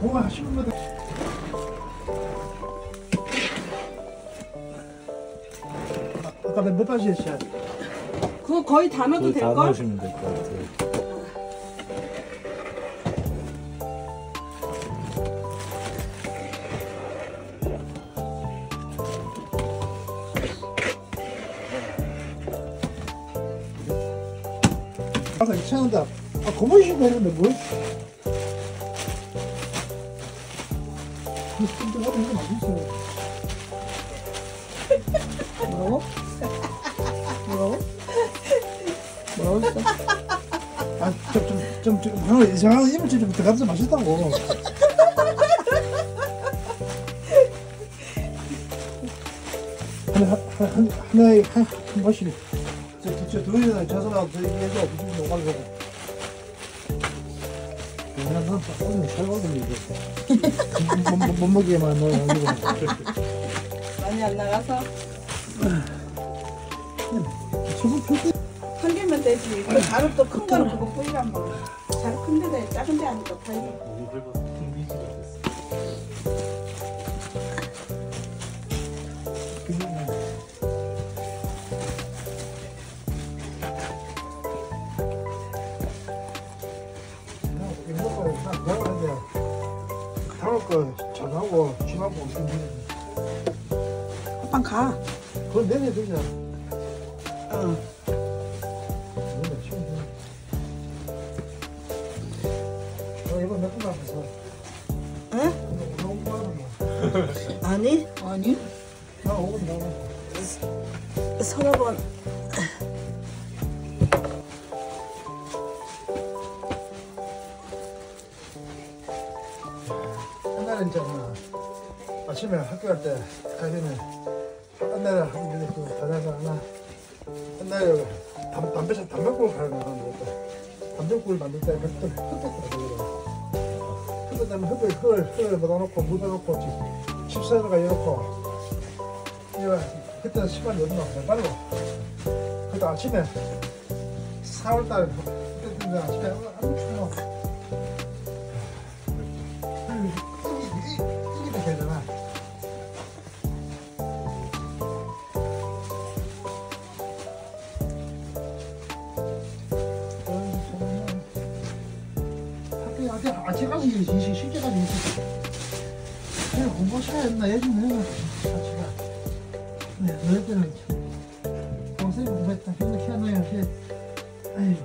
공을 하시는 아, 아까 몇 가지 했어요? 그거 거의 다 넣어도 그거 다 될걸? 넣으시면 될 것 같아요. 아까 이상하다 아 고무신 되는데 뭘 근데 나도 이거 맛있어 뭐라고? 뭐라고? 뭐라고 했어? 아 좀 좀 좀 좀, 형 이상한 이물질 좀 들어가면서 맛있다고 하나 하나 한 하나에 한, 한 번씩 저저 도현이나 저서가 저 얘기해줘 무슨 오갈 거고 그냥 넌 오늘 잘 먹으면 못, 못, 이거 많이 안 나가서 저거 표대 한 개면 되지. 그 가루 또큰 거는 그거 뿌리란 말이야. 가루 큰 데다 작은 데 하니까 팔게. 거 전하고 집하고 엄청 오빠 가. 그건 내내 되냐 어. 어, 이거 몇분 남았어 응? 너무 많아 아니? 아니. 나 5분 남았어 서너 번. 옛날에 있잖아 아침에 학교 갈 때 가면은 옛날에 학교에 그 다녀서 하나 옛날에 담, 담배 사 담배국을 가는 거 같은데 담배국을 만들 때 그때 들어가거든 흙đất 되면 흙을 흙을 흙을 묻어놓고 묻어놓고 집사에다가 이렇고. 그때는 시간이 얼마 안 빨로 그때 아침에 4월달 그때 이제 아침에 아무 춥노 학교 아직 아직까지 시 실제까지 있어. 그냥 공부시켜야 했나 예전에 아치가. 네, 너희 때는 동생이 공부했다. 근데 키아노야 이제 아이.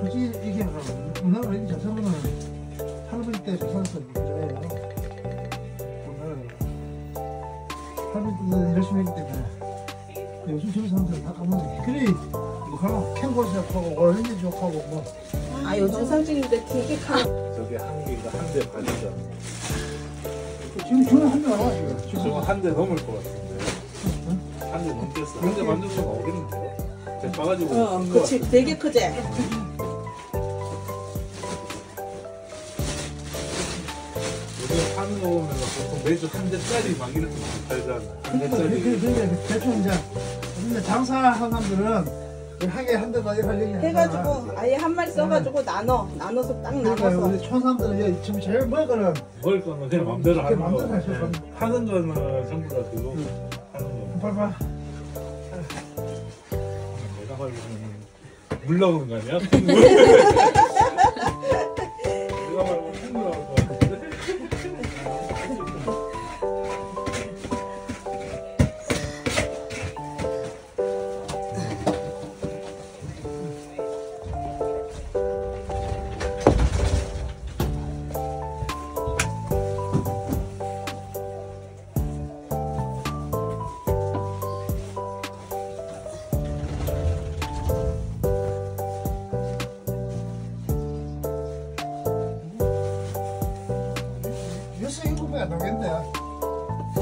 솔직히 이게 문화가 이렇게 자전거는 할아버지 때 조선서 문제예요. 오늘 할아버지 때 열심히 했기 때문에 요즘 젊은 사람들은 다 까먹네. 그래 뭐 하나 캔고시 좋고 오렌지 좋고 뭐 아 요즘 상징인데 되게 가. 저게 한 개가 한대 반이죠. 지금 저는 한대 나와 지금. 저거 한대 넘을 것 같은데. 한 대 넘겠어. 한대 만들 수가 없겠는데요? 제가 봐가지고. 어, 그치. 되게 크지? 요즘 파는 거 보면 보통 매주 한 대짜리 막 이렇게 팔잖아. 한 그러니까 그- 대짜리. 그- 그- 대충 이제 근데 장사하는 사람들은 하게 한 대가 이렇게 하려고 해가지고 아예 한 마리 써가지고 나눠. 나눠서 딱 그러니까 나눠서. 우리 촌사람들은 지금 제일 먹을 거는 먹을 거는 그냥 맘대로 하는 거. 맘대로 하죠. 네. 파는 거는 전부 다 그거 하는 거. 봐봐 내가 말고는 물 나오는 거 아니야? 안 오겠네요. 음.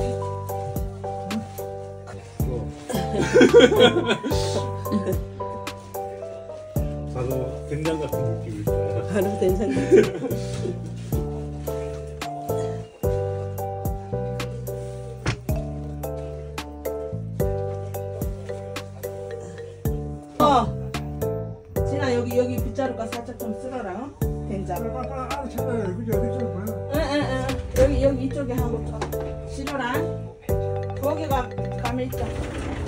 바로 된장 같은 느낌일 거야. 바로 된장 어. 진아 여기 여기 빗자루가 살짝 좀 쓸어라. 어? 된장. 아, 아, 아, 제발 여기 어디 좀. 이쪽에 한번 좀 지루란 거기가 가면 있죠